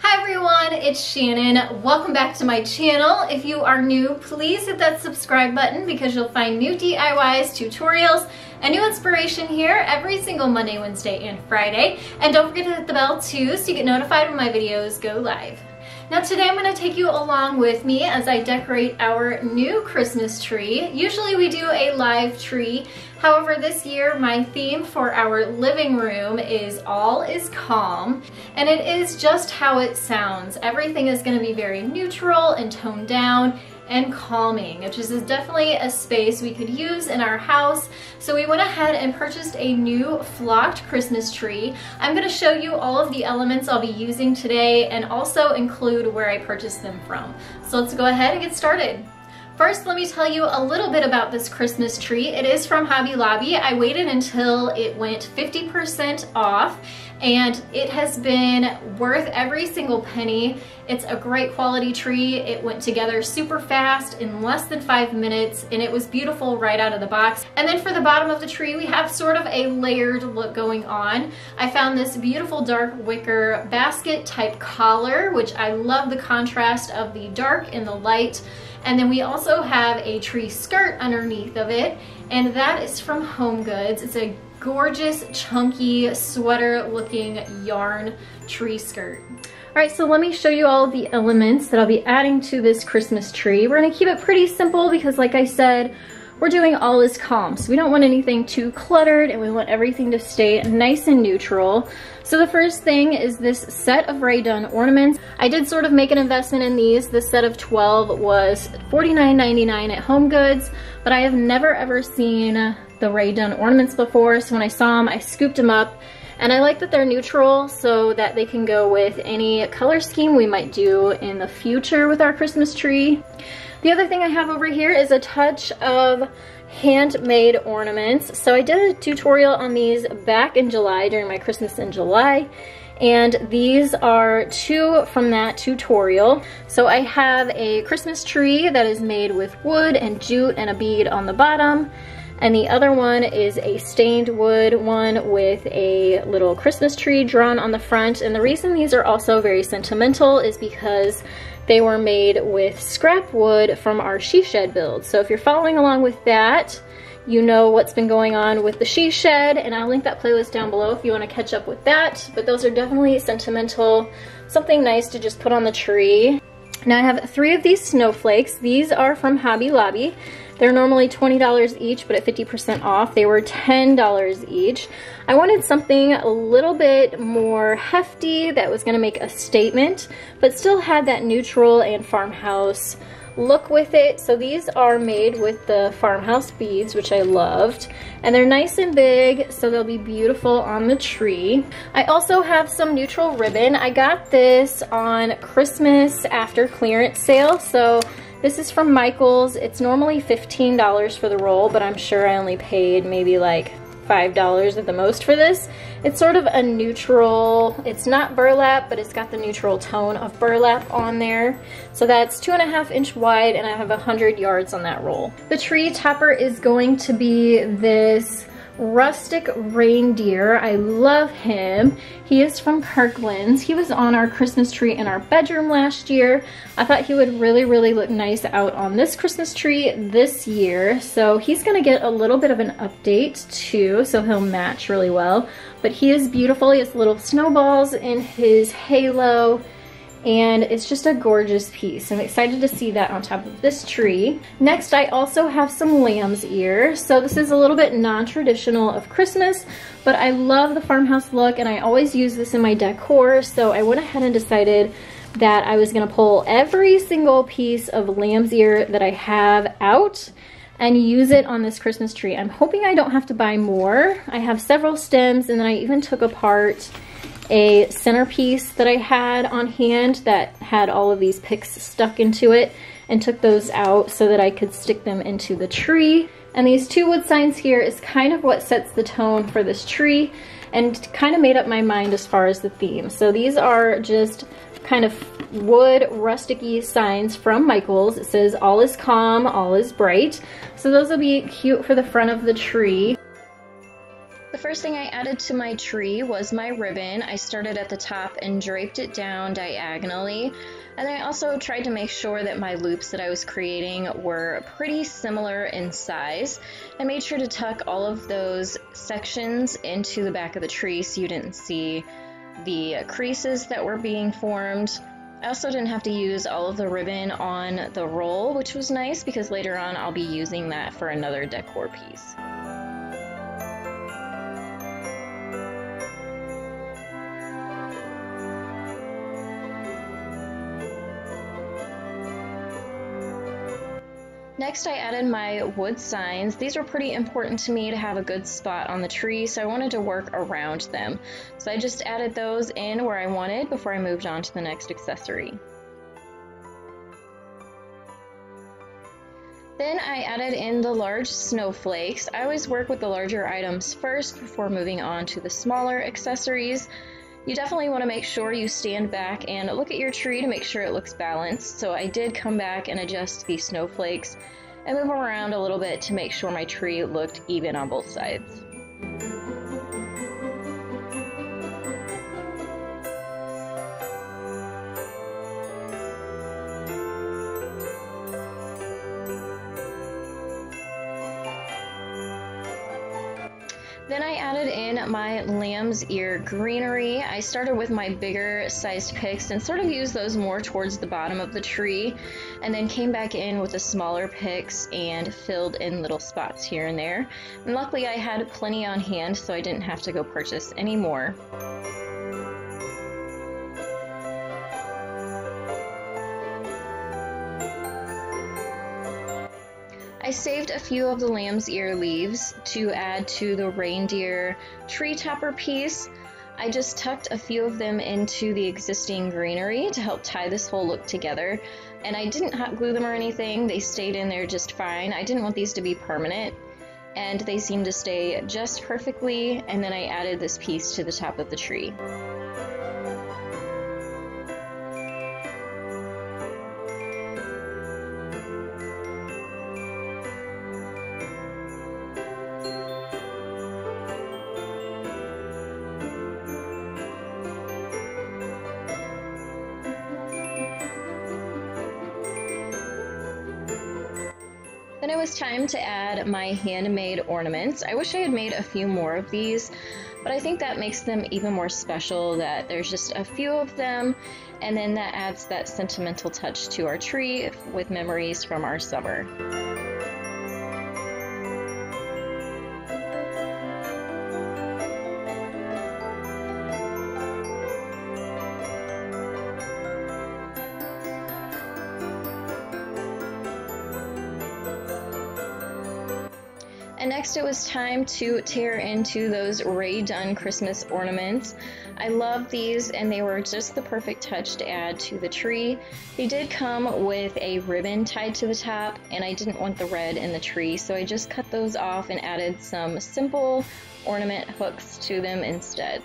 Hi everyone, it's Shannon. Welcome back to my channel. If you are new, please hit that subscribe button because you'll find new DIYs, tutorials, and new inspiration here every single Monday, Wednesday, and Friday. And don't forget to hit the bell too so you get notified when my videos go live. Now today I'm going to take you along with me as I decorate our new Christmas tree. Usually we do a live tree, however this year my theme for our living room is all is calm and it is just how it sounds. Everything is going to be very neutral and toned down and calming, which is definitely a space we could use in our house. So we went ahead and purchased a new flocked Christmas tree. I'm gonna show you all of the elements I'll be using today and also include where I purchased them from. So let's go ahead and get started. First, let me tell you a little bit about this Christmas tree. It is from Hobby Lobby. I waited until it went 50% off and it has been worth every single penny. It's a great quality tree. It went together super fast in less than five minutes and it was beautiful right out of the box. And then for the bottom of the tree, we have sort of a layered look going on. I found this beautiful dark wicker basket type collar, which I love the contrast of the dark and the light. And then we also have a tree skirt underneath of it, and that is from Home Goods. It's a gorgeous, chunky, sweater-looking yarn tree skirt. All right, so let me show you all the elements that I'll be adding to this Christmas tree. We're gonna keep it pretty simple because like I said, we're doing all is calm. So we don't want anything too cluttered and we want everything to stay nice and neutral. So the first thing is this set of Rae Dunn ornaments. I did sort of make an investment in these. This set of 12 was $49.99 at Home Goods, but I have never ever seen the Rae Dunn ornaments before. So when I saw them, I scooped them up and I like that they're neutral so that they can go with any color scheme we might do in the future with our Christmas tree. The other thing I have over here is a touch of handmade ornaments. So I did a tutorial on these back in July during my Christmas in July and these are two from that tutorial. So I have a Christmas tree that is made with wood and jute and a bead on the bottom and the other one is a stained wood one with a little Christmas tree drawn on the front. And the reason these are also very sentimental is because they were made with scrap wood from our she shed build. So if you're following along with that, you know what's been going on with the she shed and I'll link that playlist down below if you want to catch up with that. But those are definitely sentimental, something nice to just put on the tree. Now I have three of these snowflakes. These are from Hobby Lobby. They're normally $20 each, but at 50% off, they were $10 each. I wanted something a little bit more hefty that was gonna make a statement, but still had that neutral and farmhouse look with it. So these are made with the farmhouse beads, which I loved. And they're nice and big, so they'll be beautiful on the tree. I also have some neutral ribbon. I got this on Christmas after clearance sale. So this is from Michaels. It's normally $15 for the roll, but I'm sure I only paid maybe like $5 at the most for this. It's sort of a neutral, it's not burlap, but it's got the neutral tone of burlap on there. So that's two and a half inch wide and I have a 100 yards on that roll. The tree topper is going to be this Rustic Reindeer. I love him. He is from Kirkland's. He was on our Christmas tree in our bedroom last year. I thought he would really, really look nice out on this Christmas tree this year. So he's gonna get a little bit of an update too, so he'll match really well. But he is beautiful. He has little snowballs in his halo and it's just a gorgeous piece. I'm excited to see that on top of this tree. Next, I also have some lamb's ear. So this is a little bit non-traditional of Christmas, but I love the farmhouse look and I always use this in my decor. So I went ahead and decided that I was gonna pull every single piece of lamb's ear that I have out and use it on this Christmas tree. I'm hoping I don't have to buy more. I have several stems and then I even took apart a centerpiece that I had on hand that had all of these picks stuck into it and took those out so that I could stick them into the tree. And these two wood signs here is kind of what sets the tone for this tree and kind of made up my mind as far as the theme. So these are just kind of wood rusticy signs from Michaels. It says all is calm, all is bright. So those will be cute for the front of the tree first thing I added to my tree was my ribbon. I started at the top and draped it down diagonally. And I also tried to make sure that my loops that I was creating were pretty similar in size. I made sure to tuck all of those sections into the back of the tree so you didn't see the creases that were being formed. I also didn't have to use all of the ribbon on the roll, which was nice because later on I'll be using that for another decor piece. Next, I added my wood signs. These were pretty important to me to have a good spot on the tree, so I wanted to work around them. So I just added those in where I wanted before I moved on to the next accessory. Then I added in the large snowflakes. I always work with the larger items first before moving on to the smaller accessories. You definitely want to make sure you stand back and look at your tree to make sure it looks balanced. So I did come back and adjust these snowflakes and move them around a little bit to make sure my tree looked even on both sides. My lamb's ear greenery. I started with my bigger sized picks and sort of used those more towards the bottom of the tree and then came back in with the smaller picks and filled in little spots here and there. And luckily I had plenty on hand so I didn't have to go purchase any more. Saved a few of the lamb's ear leaves to add to the reindeer tree topper piece. I just tucked a few of them into the existing greenery to help tie this whole look together. And I didn't hot glue them or anything, they stayed in there just fine. I didn't want these to be permanent, and they seemed to stay just perfectly. And then I added this piece to the top of the tree. Was time to add my handmade ornaments. I wish I had made a few more of these, but I think that makes them even more special that there's just a few of them, and then that adds that sentimental touch to our tree with memories from our summer. It was time to tear into those Rae Dunn Christmas ornaments. I love these and they were just the perfect touch to add to the tree. They did come with a ribbon tied to the top and I didn't want the red in the tree so I just cut those off and added some simple ornament hooks to them instead.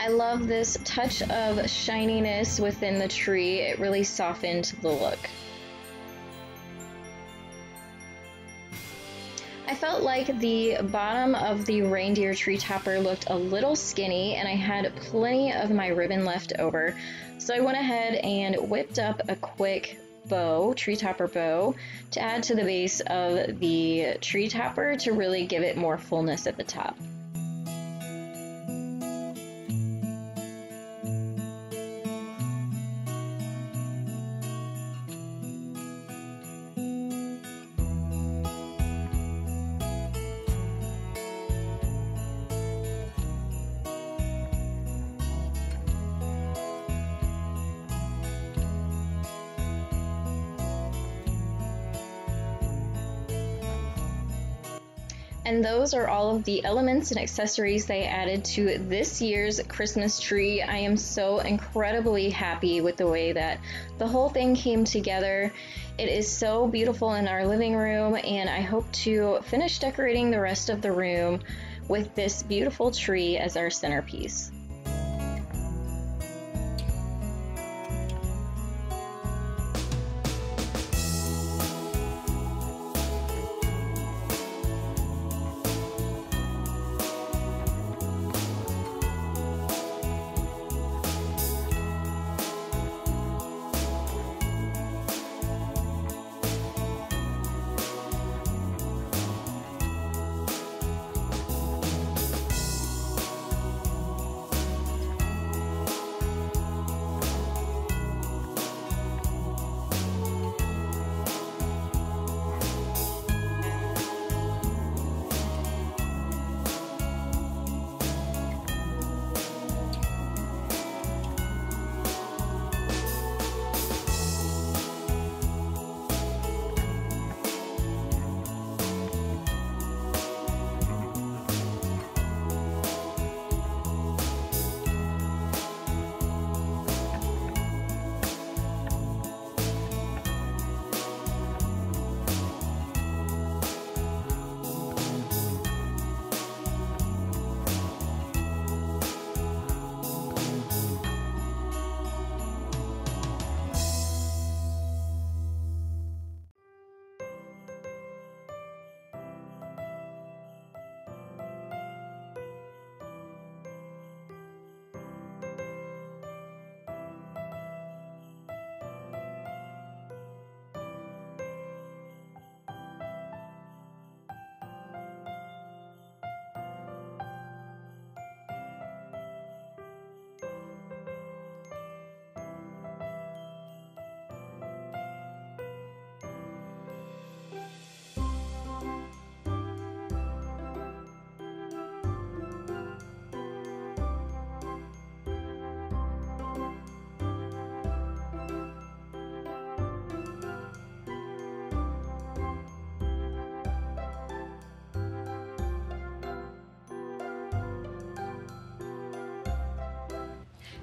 I love this touch of shininess within the tree. It really softened the look. I felt like the bottom of the reindeer tree topper looked a little skinny and I had plenty of my ribbon left over. So I went ahead and whipped up a quick bow, tree topper bow, to add to the base of the tree topper to really give it more fullness at the top. And those are all of the elements and accessories they added to this year's Christmas tree. I am so incredibly happy with the way that the whole thing came together. It is so beautiful in our living room, and I hope to finish decorating the rest of the room with this beautiful tree as our centerpiece.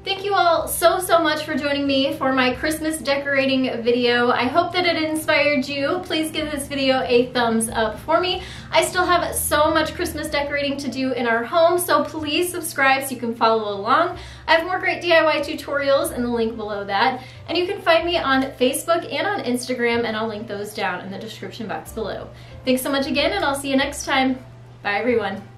Thank you all so, so much for joining me for my Christmas decorating video. I hope that it inspired you. Please give this video a thumbs up for me. I still have so much Christmas decorating to do in our home, so please subscribe so you can follow along. I have more great DIY tutorials in the link below that. And you can find me on Facebook and on Instagram, and I'll link those down in the description box below. Thanks so much again, and I'll see you next time. Bye, everyone.